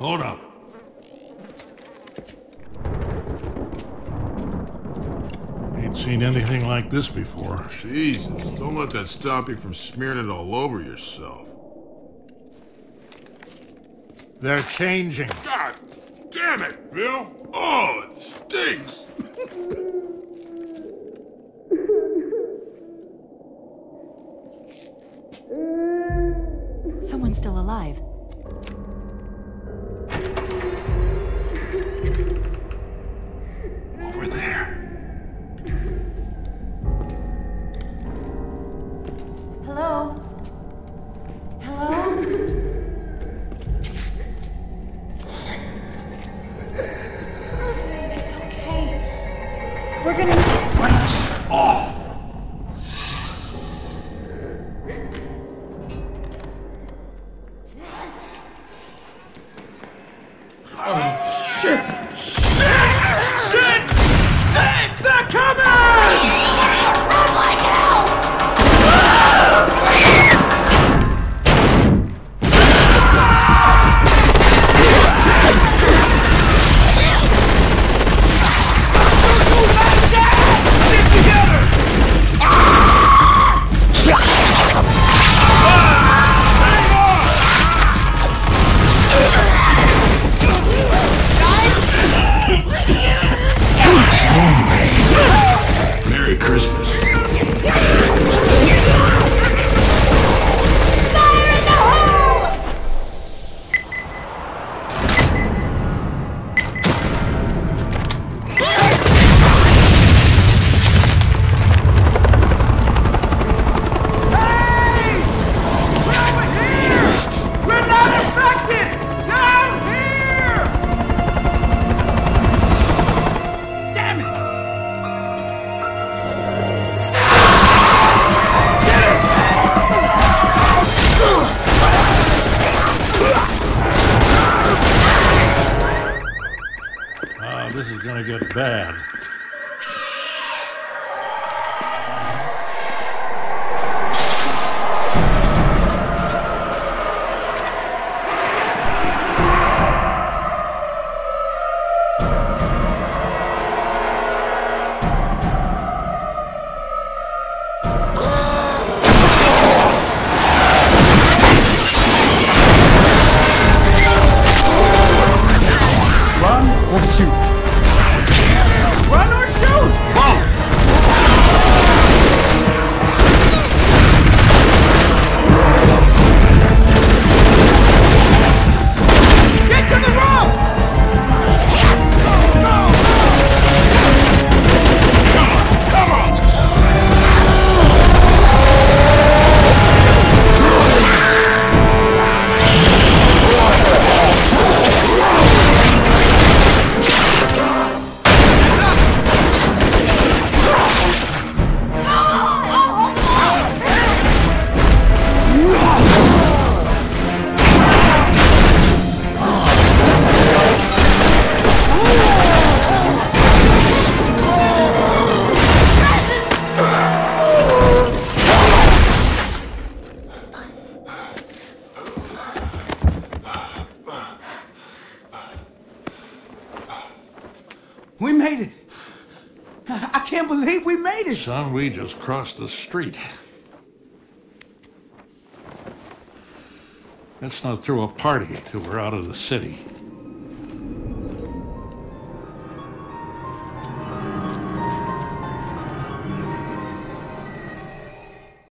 Hold up. Ain't seen anything like this before. Jesus, don't let that stop you from smearing it all over yourself. They're changing. God damn it, Bill! Oh, it stinks! Someone's still alive. Oh, shit! Shit! Shit! Christmas. Is gonna get bad. Shoot? We made it! I can't believe we made it! Son, we just crossed the street. Let's not throw a party till we're out of the city.